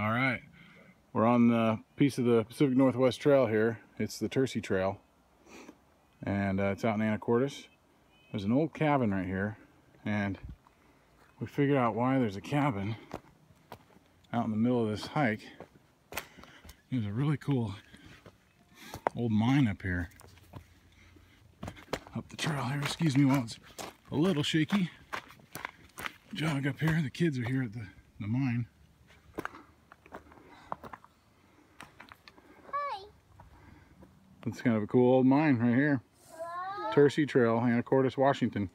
All right, we're on the piece of the Pacific Northwest Trail here. It's the Tursi Trail, and uh, it's out in Anacortes. There's an old cabin right here, and we figured out why there's a cabin out in the middle of this hike. There's a really cool old mine up here. Up the trail here, excuse me while it's a little shaky. Jog up here, the kids are here at the, the mine. It's kind of a cool old mine right here. Tursi Trail, Anacortes, Washington.